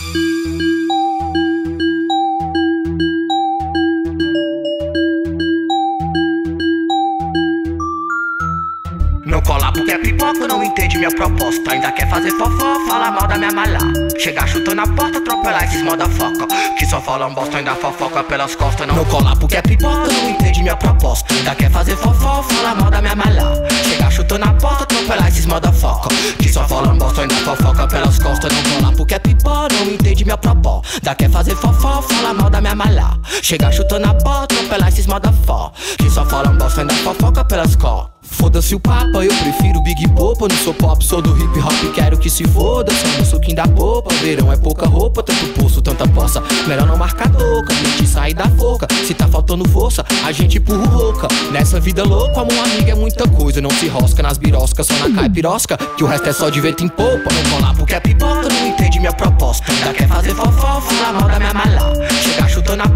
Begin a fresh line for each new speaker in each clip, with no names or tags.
Meu colar porque é pipoco, não entende minha proposta. Ainda quer fazer fofó, fala mal da minha malha. Chegar chutando a porta, atropelar esses foca Que só falam bosta, ainda fofoca pelas costas. Não, não colar porque é pipoca, não entende minha proposta. Ainda quer fazer fofó, fala mal da minha fofoca pelas costas. Não colar porque é pipoca, não entende minha proposta. Ainda quer fazer fofó, fala mal da minha malha. Chegar chutando a porta, atropelar esses foca. Que só falam bosta, ainda fofoca pelas costas. Foda-se o papa, eu prefiro Big Popa Não sou pop, sou do hip hop, quero que se foda. Sou no suquinho da popa, verão é pouca roupa. Tanto pulso, tanta poça, melhor não marcar toca Mente sair da forca, se tá faltando força A gente empurra louca, nessa vida louca um amigo é muita coisa, não se rosca nas biroscas Só na caipirosca, que o resto é só de vento em popa. Não colar porque é pipoca, não entende minha proposta. Ainda quer fazer fofó, fala mal da minha mala Chegar chutando a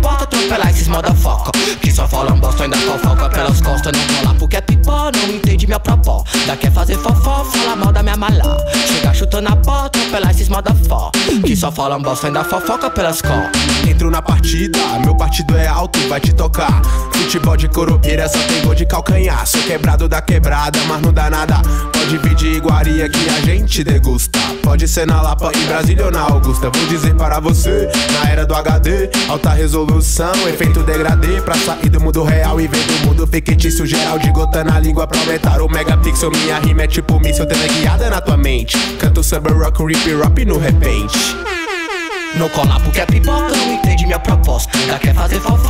atropelar esses foca Que só falam bosta, ainda fofoca pelas costas Não colar porque é pipoca, não entende minha propó. Da quer fazer fofó, fala mal da minha mala. Chega chutando a porta, pela esses fó. Que só falam bosta, ainda fofoca pelas cor.
Entro na partida, meu partido é alto, vai te tocar. Futebol de coropeira, só tem gol de calcanhar. Sou quebrado da quebrada, mas não dá nada. Pode vir de iguaria que a gente degusta. Pode ser na Lapa, em Brasília ou na Augusta. Vou dizer para você, na era do HD, alta resolução, efeito degradê. Pra sair do mundo real e ver do mundo fictício geral de gota na língua pra aumentar o megapixel. Minha rima é tipo míssil, guiada na tua mente. Canto samba rock, rip rap no repente.
Não colar porque é não entende minha proposta. Ainda quer fazer fofó,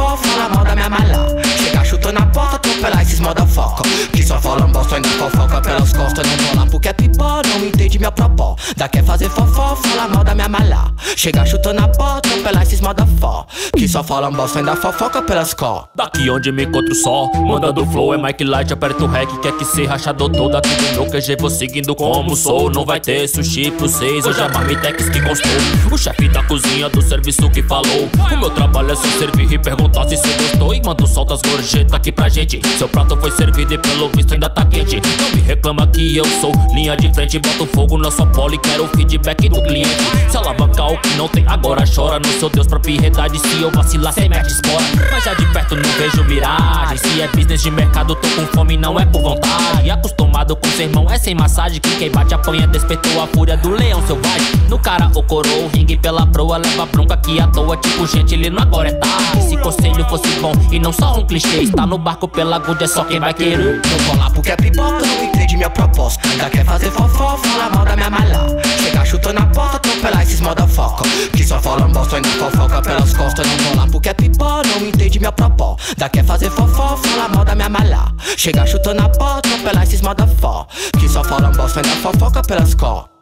Que só falam bosta, ainda fofoca pelas costas. Não colar porque é pipoca, não entende minha proposta. Quer fazer fofó, fala mal da minha malha. Chega chutando a porta, atropelar esses foca. Que só falam bosta, ainda fofoca pelas costas.
Daqui onde me encontro só, mandando flow é Mike Light, aperta o rec, quer que ser rachador todo aqui do meu QG, vou seguindo como sou. Não vai ter sushi pro seis, hoje é Marmitex que gostou. O chefe da cozinha do serviço que falou. O meu trabalho é só servir e perguntar se cê gostou. E manda solta as gorjetas aqui pra gente. Seu prato foi servido e pelo visto ainda tá quente. Não me reclama que eu sou linha de frente. Boto fogo na sua pole, quero o feedback do cliente. Se alavancar o que não tem, agora chora no seu Deus propriedade. Se eu vacilar, cê mete espora. Mas já de perto não vejo miragem. Se é business de mercado, tô com fome, não é por vontade. Acostumado com sermão, é sem massagem. Que quem bate apanha despertou a fúria do leão selvagem. No cara, o coroa, o ringue pela proa, leva bronca aqui à toa, tipo, gente, ele não agora é tarde. Se conselho fosse bom e não só um clichê, está no barco pela good é só quem vai querer.
Não colar porque é pipoca, não entende minha proposta. Ainda quer fazer fofó, foca. Que só falam bosta, ainda fofoca pelas costas. Não colar porque é pipoca, não entende minha proposta. Ainda quer fazer fofó, fala mal da minha malha. Chega chutando a porta, atropelar esses foca. Que só falam bosta, ainda fofoca pelas costas.